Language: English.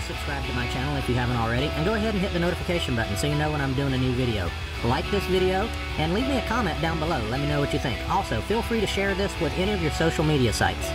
subscribe to my channel if you haven't already, and go ahead and hit the notification button so you know when I'm doing a new video. Like this video, and leave me a comment down below. Let me know what you think. Also, feel free to share this with any of your social media sites.